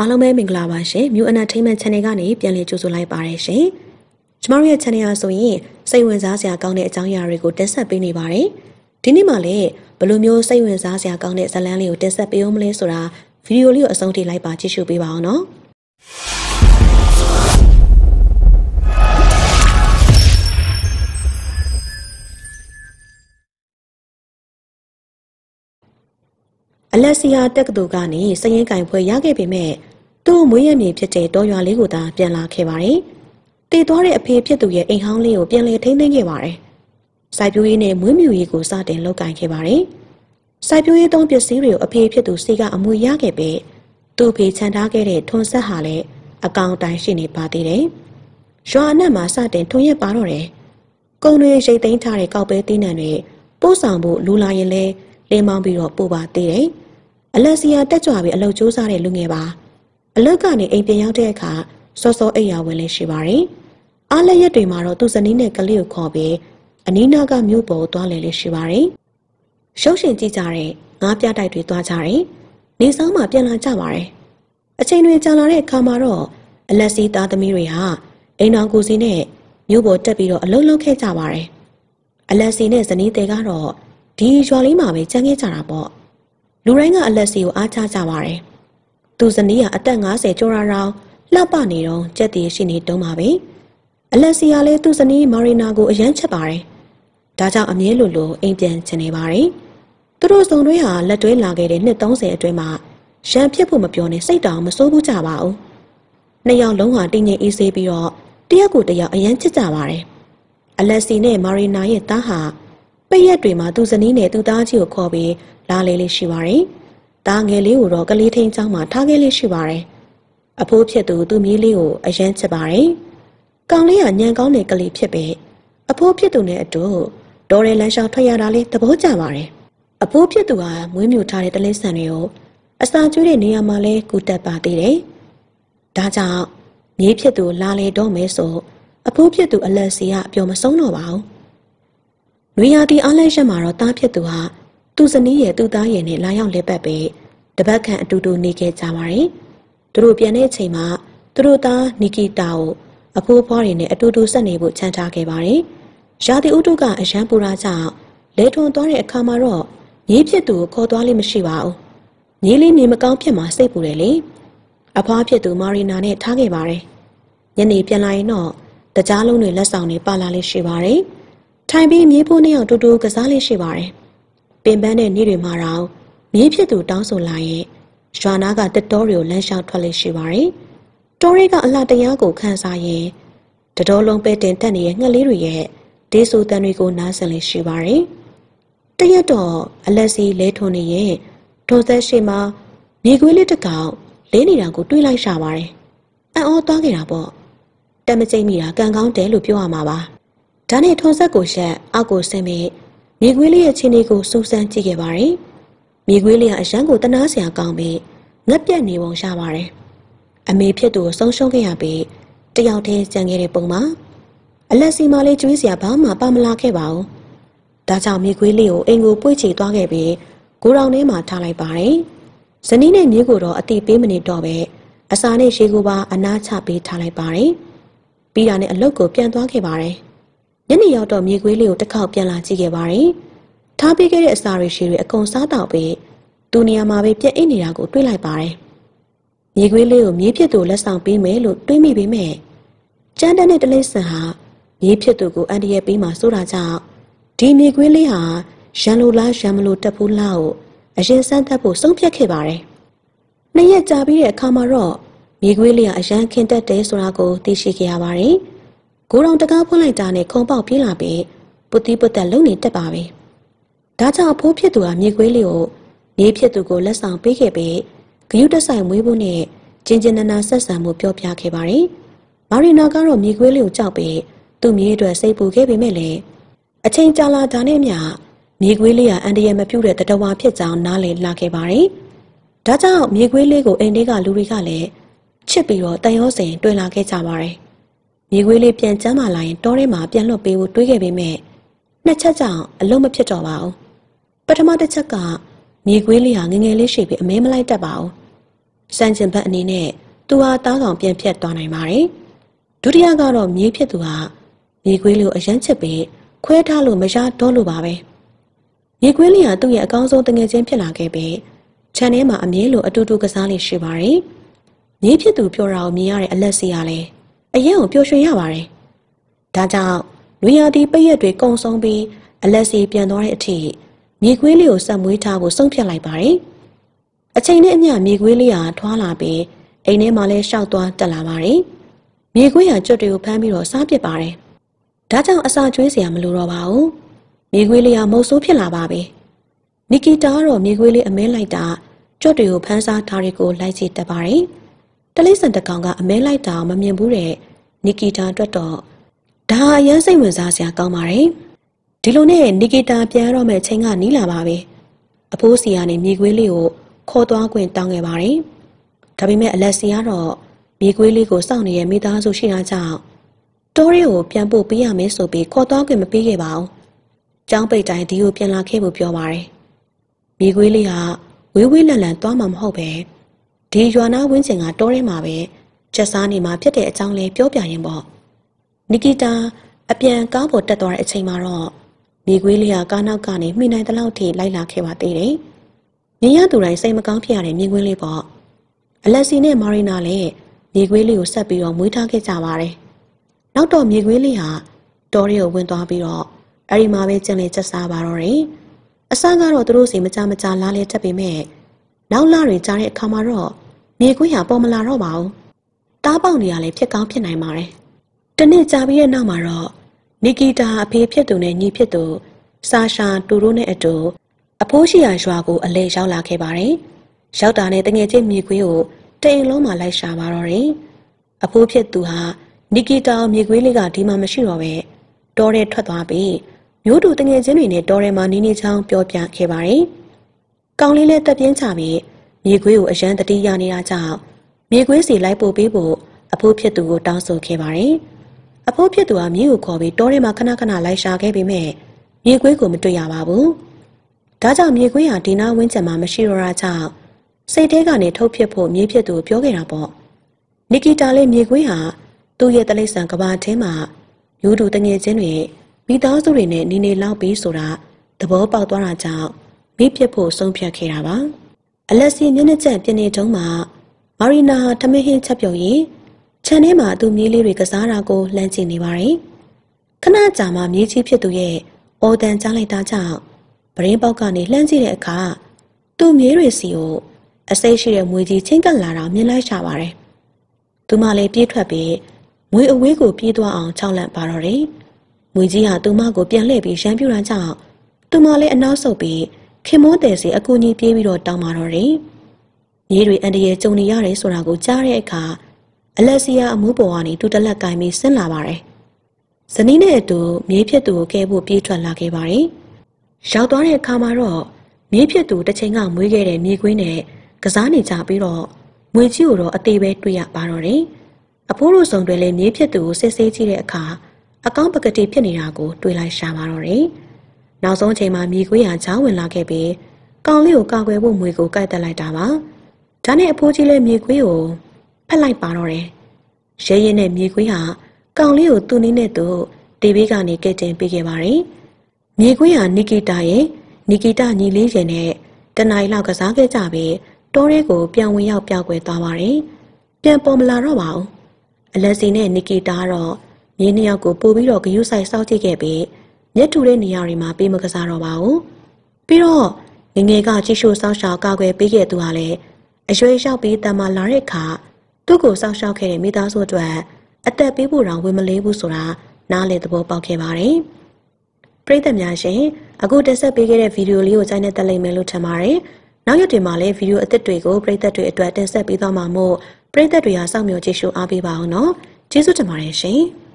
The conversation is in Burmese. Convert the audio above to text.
အားလုံးပဲမင်္ဂလာပါရှင်မြို့အနာထိမ့်မှန် channel ကနေပြန်လည်ကြိုဆိုလိုက်ပါရရှင်ကျမတို့ရဲ့ channel ဟာဆိုရင်စိတ်ဝင်စားစရာကောင်းတဲ့အကြောင်းအရာတွေကိုတင်ဆက်ပေးနေပါတယ်ဒီနေ့မှလည်းဘယ်လိုမျိုးစိတ်ဝင်စားစရာကောင်းတဲ့ဇာတ်လမ်းလေးကိုတင်ဆက်ပေးအောင်မလဲဆိုတာဗီဒီယိုလေးကိုအဆုံးထိလိုက်ပါကြည့်ရှုပေးပါအောင်နော်အလက်စီယာတက္ကသိုလ်ကနေစရင်ကင်ဖွဲရခဲ့ပေမဲ့ သူ့မွေးရမြေဖြစ်တဲ့တောရွာလေးကိုသာပြန်လာခဲ့ပါတယ်။တည်သွားတဲ့အဖေဖြစ်သူရဲ့အိမ်ဟောင်းလေးကိုပြန်လည်ထိန်းသိမ်းခဲ့ပါတယ်။စိုက်ပျိုးရေးနဲ့မွေးမြူရေးကိုစတင်လုပ်ကိုင်ခဲ့ပါတယ်။စိုက်ပျိုးရေးသုံးပစ္စည်းတွေကိုအဖေဖြစ်သူစီကအမွေရခဲ့ပြီးသူ့ဖေချန်ထားခဲ့တဲ့ထွန်ဆက်ဟာလည်းအကောင်တိုင်းရှိနေပါသေးတယ်။ရွာအနက်မှာစတင်ထွန်ရက်ပါတော့တယ်။ကုံတွေရိတ်သိမ်းထားတဲ့ကောက်ပဲသီးနှံတွေပို့ဆောင်ဖို့လူလာရင်လဲလင်းမောင်းပြီးတော့ပို့ပါသေးတယ်။အလက်စီယာတက်ကြွပြီးအလုပ်ကြိုးစားတဲ့လူငယ်ပါ။ အလုပ်ကနေအိမ်ပြန်ရောက်တဲ့အခါစောစောအိပ်ရာဝင်လဲရှိပါတယ်။အားလက်ရက်တွေမှာတော့သူ့ဇနီးနဲ့ကလေးကိုခေါ်ပြီးအနီးနားကမြို့ပေါ်သွားလဲလဲရှိပါတယ်။ရုပ်ရှင်ကြည့်ကြတဲ့ငါးပြတိုက်တွေသွားကြတယ်။နေဆောင်မှပြန်လာကြပါတယ်။အချိန်တွေကြာလာတဲ့အခါမှာတော့အလက်စီသားသမီးတွေဟာအိမ်တော်ကိုစီနဲ့မြို့ပေါ်တက်ပြီးတော့အလုပ်လုပ်ခဲ့ကြပါတယ်။အလက်စီနဲ့ဇနီးတဲ့ကတော့ဒီရွာလေးမှာပဲကြံခဲ့ကြတာပေါ့လူတိုင်းကအလက်စီကိုအားချကြပါတယ် သူဇနီးကအသက်50ကျော်ရာရောင်လှပနေတော့ကြက်တည်ရှိနေတုံးပါပဲအလက်စီကလည်းသူ့ဇနီးမာရီနာကိုအယမ်းချက်ပါတယ်ဒါကြောင့်အမြဲလိုလိုအိမ်ပြန်ချင်နေပါတယ်သူတို့စုံတွဲဟာလက်တွဲလာခဲ့တဲ့နှစ်30အတွင်းမှာရန်ဖြစ်ဖို့မပြောနဲ့စိတ်တောင်မစိုးဘူးကြပါဘူးနှစ်ယောက်လုံးဟာတင်းငိမ်အေးဆေးပြီးတော့တရက်ကိုတယောက်အယမ်းချစ်ကြပါတယ်အလက်စီနဲ့မာရီနာရဲ့သားဟာပိတ်ရက်တွေမှာသူ့ဇနီးနဲ့သူ့သားကြီးကိုခေါ်ပြီးလာလေလေးရှိပါတယ်။ သားငယ်လေးကိုတော့ကလေးထိန်ချောင်းမှာထားခဲ့လေးရှိပါတယ်။အဖိုးဖြစ်သူသူ့မြေးလေးကိုအယမ်းချစ်ပါတယ်။ကောင်လေးကညံကောင်းတဲ့ကလေးဖြစ်ပေအဖိုးဖြစ်သူနဲ့အတူဒေါ်ရဲလန်းရှောင်းထွက်ရတာလေးသဘောကျပါတယ်။အဖိုးဖြစ်သူဟာမွေးမြူထားတဲ့တလိษံတွေကိုအစာကျွေးတဲ့နေရာမှာလဲကူတက်ပါသေးတယ်။ဒါကြောင့်မြေးဖြစ်သူလာလေတော့မယ်ဆိုအဖိုးဖြစ်သူအလက်စီကအပြောမဆုံးတော့ပါဘူး။နွေရာသီအားလန့်ရက်မှာတော့တားဖြစ်သူဟာသူ့ဇနီးရဲ့သူ့သားရဲ့နဲ့လာရောက်လက်ပတ်ပြီး တပတ်ခန့်အတူတူနေခဲ့ကြပါတယ်။သူတို့ပြန်တဲ့အချိန်မှာသူတို့သားနီကီတာကိုအဖိုးဖွားတွေနဲ့အတူတူဆက်နေဖို့ချန်ထားခဲ့ပါတယ်။ရာသီဥတုကအရန်ပူရာကြောင့်လဲထွန်သွားတဲ့အခါမှာတော့မြေးဖြစ်သူကိုခေါ်သွားလိမ့်မရှိပါဘူး။မြေးလေးနေမကောင်းဖြစ်မှာစိတ်ပူတယ်လေ။အဖွားဖြစ်သူမာရီနာနဲ့ထားခဲ့ပါတယ်။ညနေပြန်လာရင်တော့တကြားလုံးတွေလက်ဆောင်တွေပါလာလေးရှိပါတယ်။ထိုင်ပြီးမြေးဖိုးနှစ်ယောက်တူတူကစားလေးရှိပါတယ်။ပင်ပန်းတဲ့နေ့တွေမှာတော့ မြေးဖြစ်သူတောင်းဆိုလာရင်ရွာနာကတက်တော်တွေကိုလမ်းလျှောက်ထွက်လေးရှိပါတယ်။တော်ရီကအလှတရားကိုခန်းစားရင်တတော်လုံးပဲတင်တက်နေတဲ့ငှက်လေးတွေရဲ့ဒေးဆူတန်တွေကိုနားဆင်လေးရှိပါတယ်။တရက်တော့အလက်စီလဲထွန်နေရင်ဒေါ်သက်ရှိမှာမြေခွေးလေးတစ်ကောင်လေးနေတာကိုတွေးလိုက်ရှာပါတယ်။အံ့ဩသွားခဲ့တာပေါ့။တက်မကျိမ့်မိတာကံကောင်းတယ်လို့ပြောရမှာပါ။ဒါနဲ့ထုံဆက်ကိုရှက်အောက်ကိုဆင်းပြီးမြေခွေးလေးရဲ့ခြေလေးကိုစူးစမ်းကြည့်ခဲ့ပါတယ်။ မြေခွေးလေးကအရန်ကိုတနာစရာကောင်းပြီးငက်ပြက်နေပုံရပါတယ်။အမေဖြစ်သူကိုဆုံးရှုံးခဲ့ရပြီးတယောက်တည်းကြံခဲ့တဲ့ပုံမှာအလက်စီမလေးကျွေးစရာဘာမှပါမလာခဲ့ပါဘူး။ဒါကြောင့်မြေခွေးလေးကိုအိမ်ကိုပွေ့ချီသွားခဲ့ပြီးကိုရောင်ထဲမှာထားလိုက်ပါတယ်။ဇနီးနဲ့မြေကိုတော့အတိပေးမနေတော့ပဲအစာနဲ့ရေကိုပါအနားချပေးထားလိုက်ပါတယ်။ပြီးတာနဲ့အလုတ်ကိုပြန်သွားခဲ့ပါတယ်။ညနေရောက်တော့မြေခွေးလေးကိုတစ်ခေါက်ပြန်လာကြည့်ခဲ့ပါတယ်။ ထားပေးခဲ့တဲ့အစာတွေရှိတွေအကုန်စားတော့ပြီးသူနေရာမှာပဲပြက်အိတ်နေတာကိုတွေးလိုက်ပါတယ်။မြေခွေးလေးကိုမြေဖြစ်သူလက်ဆောင်ပေးမယ်လို့တွေးမိပေမဲ့ကျန်းတဲ့တလိဆန်ဟာမြေဖြစ်သူကိုအန်တရဲ့ပေးမှဆိုတာကြောင့်ဒီမြေခွေးလေးဟာရန်လိုလားရန်မလိုတက်ဘူးလားကိုအရင်စမ်းသပ်ဖို့ဆုံးဖြတ်ခဲ့ပါတယ်။နှစ်ရက်ကြာပြီးတဲ့အခါမှာတော့မြေခွေးလေးကအရန်ခင်တက်တယ်ဆိုတာကိုသိရှိခဲ့ရပါတယ်။ကိုရောင်တကားဖွင့်လိုက်တာနဲ့ခုံပေါက်ပြေးလာပြီးပုတိပုတ်တက်လုံနေတက်ပါပဲ။ ဒါကြောင့်ဖိုးဖြစ်သူကမြေခွေးလေးကိုမြေဖြစ်သူကိုလက်ဆောင်ပေးခဲ့ပြီးဂယုတဆိုင်မွေးဖို့နဲ့ကျင်းကျင်းနာနာဆက်ဆံမှုပြောပြခဲ့ပါတယ်။မာရီနာကတော့မြေခွေးလေးကိုကြောက်ပြီးသူ့မြေအတွက်စိတ်ပူခဲ့ပေမဲ့လည်းအချိန်ကြာလာတာနဲ့မျှမြေခွေးလေးကအန်တရမပြုတ်တဲ့တတဝါဖြစ်ကြောင်းနားလည်လာခဲ့ပါတယ်။ဒါကြောင့်မြေခွေးလေးကိုအိမ်ထဲကလူတွေကလည်းချစ်ပြီးတော့တန်ရောစင်တွေ့လာခဲ့ကြပါတယ်။မြေခွေးလေးပြန်ကျမ်းမာလာရင်တောထဲမှာပြန်လွတ်ပေးဖို့တွေးခဲ့ပေမဲ့နှစ်ချက်ကြောင့်အလုံးမဖြစ်တော့ပါဘူး ပထမတစ်ချက်ကမြေခွေးလေးဟာငငယ်လေးရှိပြီးအမဲမလိုက်တတ်ပါဘူးစံကျင်ဘက်အနေနဲ့သူဟာတားကောင်ပြန်ဖြတ်သွားနိုင်ပါတယ်ဒုတိယကတော့မြေးဖြစ်သူဟာမြေခွေးလေးကိုအရန်ချစ်ပြီးခွဲထားလို့မရတော့လို့ပါပဲမြေခွေးလေးဟာသူ့ရဲ့အကောင်းဆုံးတငယ်ချင်းဖြစ်လာခဲ့ပြီးခြံထဲမှာအမြဲလိုအတူတူကစားလေးရှိပါတယ်မြေးဖြစ်သူပြောတာကိုမြင်ရတဲ့အလက်စီကလည်းအရင်ကိုပျော်ရွှင်ရပါတယ်ဒါကြောင့်လူရသည်ပရက်တွေကုံဆုံးပြီးအလက်စီပြန်သွားတဲ့အထိ မြေခွေးလေးကိုဆက်မွေးထားဖို့ဆုံးဖြတ်လိုက်ပါတယ်အချိန်နဲ့အမျှမြေခွေးလေးဟာထွားလာပြီးအိမ်ထဲမှာလည်းရှောက်သွားတက်လာပါတယ်မြေခွေးဟာကြွတ်တွေကိုဖမ်းပြီးတော့စားပစ်ပါတယ်ဒါကြောင့်အစာကျွေးစရာမလိုတော့ပါဘူးမြေခွေးလေးဟာမုတ်ဆိုးဖြစ်လာပါပြီနီကီတာကတော့မြေခွေးလေးအမဲလိုက်တာကြွတ်တွေကိုဖမ်းစားထားတွေကိုလိုက်ကြည့်တတ်ပါတယ်တလိษံတကောင်ကအမဲလိုက်တာမမြင်ဘူးတဲ့နီကီတာအတွက်တော့ဒါအရန်စိတ်ဝင်စားစရာကောင်းပါတယ် ဒီလိုနဲ့နီကီတာပြန်တော့မဲ့ချိန်ကနီးလာပါပြီအဖိုးစီကနေမြေခွေးလေးကိုခေါ်သွားခွင့်တောင်းခဲ့ပါတယ်ဒါပေမဲ့အလက်စီကတော့မြေခွေးလေးကိုစောင့်နေတဲ့မိသားစုရှိတာကြောင့်တိုးရီကိုပြန်ပို့ပေးရမယ်ဆိုပြီးခေါ်သွားခွင့်မပေးခဲ့ပါဘူး။ကျောင်းပိတ်တိုင်းဒီကိုပြန်လာခဲ့ဖို့ပြောပါတယ်။မြေခွေးလေးကဝေးဝေးလန့်လန့်သွားမှမဟုတ်ပဲဒီရွာနာဝင်းကျင်ကတိုးရီမှာပဲချက်စားနေမှာဖြစ်တဲ့အကြောင်းလေးပြောပြရင်ပေါ့။နီကီတာအပြန်ကားပေါ်တက်သွားတဲ့အချိန်မှာတော့ မြေခွေးလေးကကားနောက်ကနေမှီနိုင်တဲ့လောက်ထိလိုက်လာခဲ့ပါသေးတယ်။မြင်ရသူတိုင်းစိတ်မကောင်းဖြစ်ရတဲ့မြင်ကွင်းလေးပေါ့။အလက်စီနဲ့မာရီနာလည်းမြေခွေးလေးကိုဆက်ပြီးတော့မွေးထားခဲ့ကြပါတယ်။နောက်တော့မြေခွေးလေးဟာတောရီကိုဝင်သွားပြီးတော့အဲ့ဒီမှာပဲကျင်လေချက်စားပါတော့တယ်။အစကတော့သူတို့စီမကြမကြလားလဲတက်ပေမဲ့နောက်လာတွေကြားတဲ့အခါမှာတော့မြေခွေးဟာပေါ်မလာတော့ပါဘူး။တားပေါက်နေရလဲဖြစ်ကောင်းဖြစ်နိုင်ပါတယ်။တနေ့ကြာပြီးတဲ့နောက်မှာတော့ နီကီတာအဖေဖြစ်သူနဲ့ညီဖြစ်သူဆာရှာတူတို့နဲ့အတူအဖိုးရှိရာရွာကိုအလဲရောက်လာခဲ့ပါတယ်။ရောက်တာနဲ့တငယ်ချင်းမြေခွေးကိုတိမ်လုံးမှာလိုက်ရှာပါတော့တယ်။အဖိုးဖြစ်သူဟာနီကီတာမြေခွေးလေးကဒီမှာမရှိတော့ပဲတောထဲထွက်သွားပြီးမျိုးတူတငယ်ချင်းတွေနဲ့တောထဲမှာနီးနီးချောင်းပြောပြခဲ့ပါတယ်။ကောင်လေးလည်းတက်ပြင်းချပြီးမြေခွေးကိုအရန်တတိရနေတာကြောင့်မြေခွေးစီလိုက်ပို့ပေးဖို့အဖိုးဖြစ်သူကိုတောင်းဆိုခဲ့ပါတယ်။ အဖိုးဖြစ်သူကမြေကိုခေါ်ပြီးတောထဲမှာခဏခဏလိုက်ရှာခဲ့ပေမဲ့မြေခွေးကိုမတွေ့ရပါဘူး။ဒါကြောင့်မြေခွေးဟာဒီနာဝင်းကျင်မှာမရှိတော့တာကြောင့်စိတ်ထဲကနေထုတ်ဖြစ်ဖို့မြေဖြစ်သူပြောခဲ့တာပေါ့နီကီတာလေးမြေခွေးဟာသူ့ရဲ့တလိษံကဘာထဲမှာယူတူတငယ်ချင်းတွေမိသားစုတွေနဲ့နေနေလောက်ပြီးဆိုတာသဘောပေါက်သွားတာကြောင့်မိဖြစ်ဖို့ဆုံးဖြတ်ခဲ့တာပါအလက်စီမျက်နှာကျက်ပြနေတုံးမှာမာရီနာဟာထမင်းဟင်းချက်ပြုတ်ရင် ခြံထဲမှာသူ့မြေးလေးတွေကစားတာကိုလှမ်းကြည့်နေပါတယ်ခဏကြာမှမြေးကြီးဖြစ်သူရဲ့အော်တန်ကြားလိုက်တာကြောင့်ပရင်းပေါက်ကနေလှမ်းကြည့်တဲ့အခါသူ့မြေးတွေစီကိုအစိတ်ရှိတဲ့မွေကြီးချင်းကပ်လာတာမြင်လိုက်ရှာပါတယ်။သူမလည်းပြေးထွက်ပြီးမွေအဝေးကိုပြေးသွားအောင်ခြောက်လန့်ပါတော့တယ်။မွေကြီးဟာသူမကိုပြန်လှည့်ပြီးရန်ပြူတာကြောင့်သူမလည်းအနောက်ဆုတ်ပြီးခင်မိုးတယ်စီအကူကြီးပြေးပြီးတော့တောင်းပါတော့တယ်။မြေးတွေအန်တရယ်ကြုံနေရတယ်ဆိုတာကိုကြားတဲ့အခါ အလက်စီယာအမှုပေါ်ကနေသူတလက်ကင်ပြီးဆင်းလာပါတယ်။ဇနီးနဲ့အတူမြေးဖြစ်သူကိုကဲဖို့ပြေးထွက်လာခဲ့ပါတယ်။ရောက်သွားတဲ့အခါမှာတော့မြေးဖြစ်သူတစ်ချိန်ကမွေးခဲ့တဲ့မြေကွင်းနဲ့ကစားနေကြပြီးတော့ငွေကြီးကိုတော့အသေးပဲတွေ့ရပါတော့တယ်။အဖိုးတို့ဆောင်တွေလည်းမြေးဖြစ်သူကိုစစ်ဆေးကြည့်တဲ့အခါအကောင့်ပကတိဖြစ်နေတာကိုတွေ့လိုက်ရှာပါတော့တယ်။နောက်ဆုံးချိန်မှာမြေခွေးဟာချောင်းဝင်လာခဲ့ပြီးကောင်လေးကိုကာကွယ်ဖို့မွေကိုကိုက်တက်လိုက်တာပါ။ဒါနဲ့အဖိုးကြီးလည်းမြေခွေးကို ဖက်လိုက်ပါတော့တယ်။ရဲရဲနဲ့မြေခွေးဟာကောင်လေးကိုသူ့နည်းနဲ့သူတေဘေးကနေကဲတင်ပေးခဲ့ပါတယ်။မြေခွေးဟာနီကီတာရဲ့နီကီတာညီလေးရင်နဲ့တနင်္လာလောက်ကစားခဲ့ကြပြီးတောထဲကိုပြန်ဝင်ရောက်ပြောက်ွယ်သွားပါတယ်။ပြန်ပေါ်မလာတော့ပါဘူး။အလက်စီနဲ့နီကီတာတော့မြင်းနှစ်ယောက်ကိုပို့ပြီးတော့ဂယုဆိုင်စောက်ကြည့်ခဲ့ပြီးမျက်ထူတဲ့နေရာတွေမှာပေးမကစားတော့ပါဘူး။ပြီးတော့ငငယ်ကကြိရှိုးစောက်ရှောက်ကာကွယ်ပေးခဲ့သူဟာလည်းအရွယ်ရောက်ပြီးတမလာတဲ့အခါ သူ့ကိုစောက်ရှောက်ခဲ့တဲ့မိသားစုအတွက်အသက်ပေးဖို့တောင်ဝင်မလေးဘူးဆိုတာနားလည်သဘောပေါက်ခဲ့ပါတယ်။ပရိသတ်များရှင်အခုတက်ဆက်ပေးခဲ့တဲ့ဗီဒီယိုလေးကိုကြိုက်နေတက်လိမ့်မယ်လို့ထင်ပါတယ်။နောက်ရက်တွေမှာလည်းဗီဒီယိုအသစ်တွေကိုပရိသတ်တွေအတွက်တင်ဆက်ပေးသွားမှာမို့ပရိသတ်တွေဟာစောင့်မျှော်ကြည့်ရှုအားပေးပါအောင်နော်ကျေးဇူးတင်ပါတယ်ရှင်။